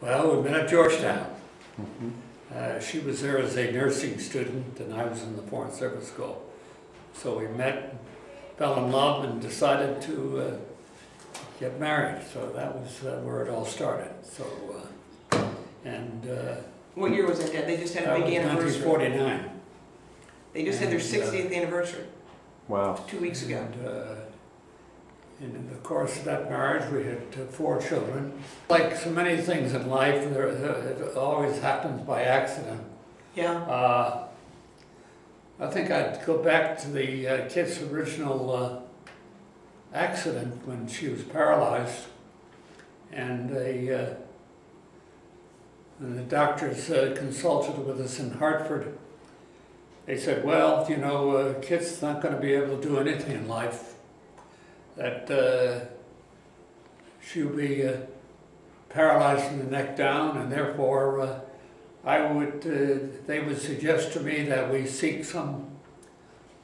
Well, we met at Georgetown. Uh, she was there as a nursing student, and I was in the Foreign Service School. So we met, fell in love, and decided to uh, get married. So that was uh, where it all started. So, uh, and uh, What year was that, Dad? They just had a big anniversary. 1949. They just had their And, uh, 60th anniversary, Wow. two weeks ago. And, uh, and in the course of that marriage, we had uh, four children. Like so many things in life, there, it always happens by accident. Yeah, Uh, I think I'd go back to the uh, Kit's original uh, accident when she was paralyzed, and they, uh, when the doctors uh, consulted with us in Hartford. They said, "Well, you know, uh, Kit's not going to be able to do anything in life. That uh, she'll be uh, paralyzed from the neck down, and therefore." Uh, I would, uh, they would suggest to me that we seek some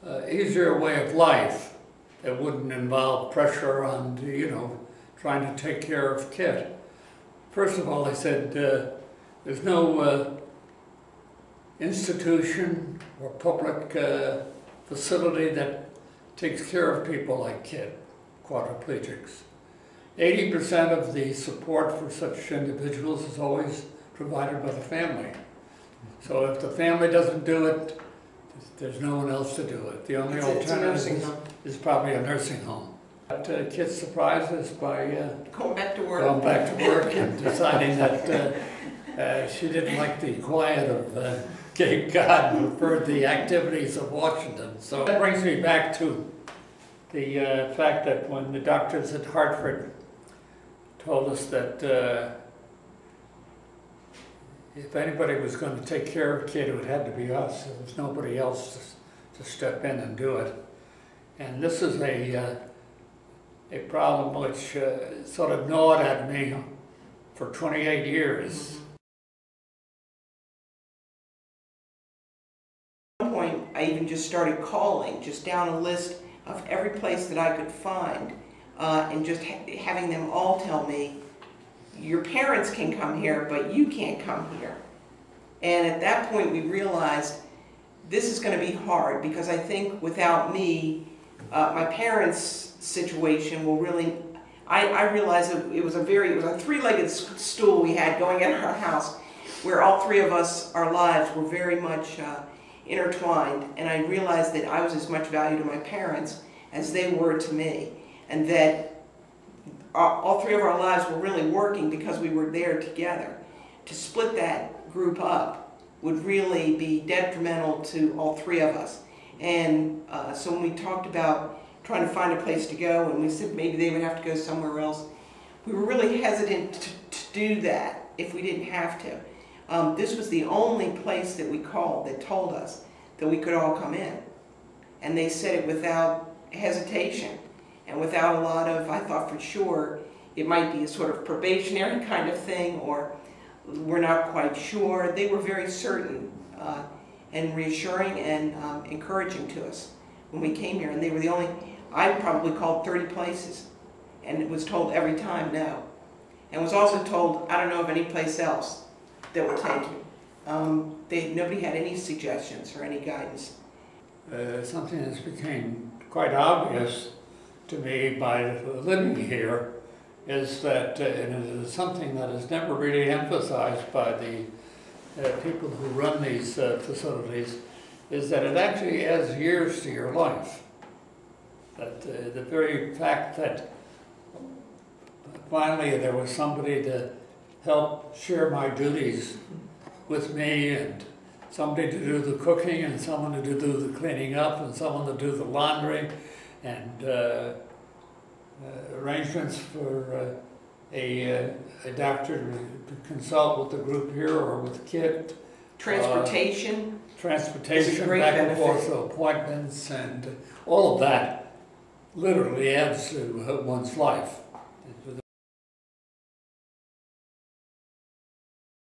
uh, easier way of life that wouldn't involve pressure on, you know, trying to take care of Kit. First of all, they said uh, there's no institution or public facility that takes care of people like Kit, quadriplegics. 80% of the support for such individuals is always provided by the family. So if the family doesn't do it, there's no one else to do it. The only it's a- it's a nursing alternative is probably a nursing home. But uh, Kit's surprised us by uh, Going back to work. going back to work and deciding that uh, uh, she didn't like the quiet of uh, Cape Cod and preferred the activities of Washington. So that brings me back to the uh, fact that when the doctors at Hartford told us that uh, if anybody was going to take care of a kid, it had to be us. There was nobody else to, to step in and do it. And this is a uh, a problem which uh, sort of gnawed at me for 28 years. At one point, I even just started calling, just down a list of every place that I could find, uh, and just ha- having them all tell me, your parents can come here, but you can't come here. And at that point, we realized this is going to be hard because I think without me, uh, my parents' situation will really. I, I realized it, it was a very, it was a three-legged stool we had going in our house, where all three of us, our lives were very much uh, intertwined. And I realized that I was as much value to my parents as they were to me, and that all, three of our lives were really working because we were there together. To split that group up would really be detrimental to all three of us. And uh, so when we talked about trying to find a place to go, and we said maybe they would have to go somewhere else, we were really hesitant to, to do that if we didn't have to. Um, this was the only place that we called that told us that we could all come in. And they said it without hesitation and without a lot of, I thought for sure, it might be a sort of probationary kind of thing or we're not quite sure. They were very certain uh, and reassuring and um, encouraging to us when we came here. And they were the only, I probably called 30 places and was told every time no. And was also told, I don't know of any place else that will take you. Um, they, nobody had any suggestions or any guidance. Uh, something that's became quite obvious to me by living here is that, uh, and it is something that is never really emphasized by the uh, people who run these uh, facilities, is that it actually adds years to your life. That uh, the very fact that finally there was somebody to help share my duties with me and somebody to do the cooking and someone to do the cleaning up and someone to do the laundry and uh, uh, arrangements for uh, a, uh, a doctor to, to consult with the group here or with Kit, Transportation, transportation great back and forth benefit. to appointments and all of that literally adds to uh, one's life.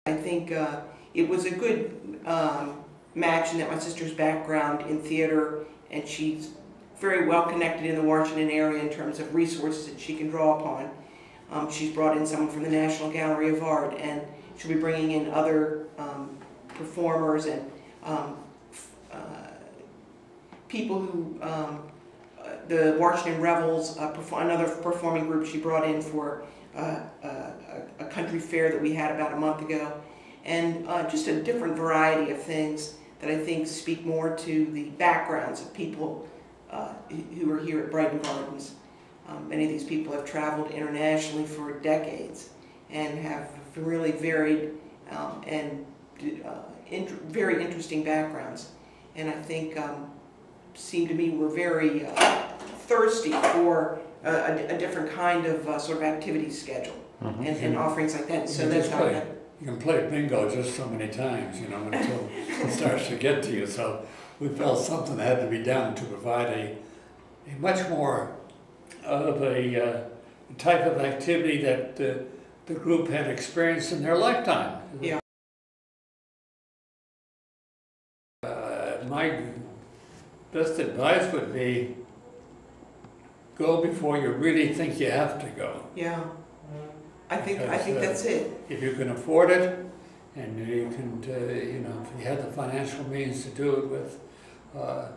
I think uh, it was a good um, match in that my sister's background in theater, and she's very well connected in the Washington area in terms of resources that she can draw upon. Um, she's brought in someone from the National Gallery of Art, and she'll be bringing in other um, performers and um, uh, people who, um, the Washington Revels, uh, perfor- another performing group she brought in for uh, uh, a, country fair that we had about a month ago, and just a different variety of things that I think speak more to the backgrounds of people who are here at Brighton Gardens. Um, many of these people have traveled internationally for decades and have really varied um, and uh, int- very interesting backgrounds. And I think um, seem to me we're very uh, thirsty for a, a, a different kind of uh, sort of activity schedule and, and offerings like that. So You that's how. play. You can play bingo just so many times, you know, until it starts to get to you. So we felt something had to be done to provide a, a much more of a uh, type of activity that uh, the group had experienced in their lifetime. Yeah. Uh, my best advice would be go before you really think you have to go. Yeah. I think I think uh, that's it. if you can afford it, and you can, uh, you know, if you have the financial means to do it with, uh,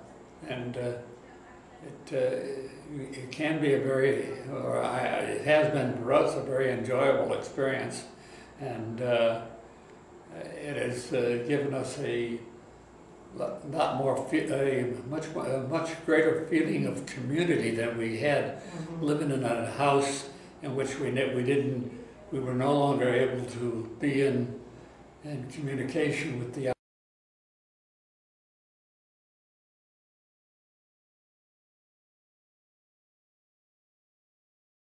and uh, it, uh, it can be a very, or I, it has been for us a very enjoyable experience, and uh, it has uh, given us a lot more, a much, a much greater feeling of community than we had mm-hmm. living in a house in which we, we didn't, we were no longer able to be in, in communication with the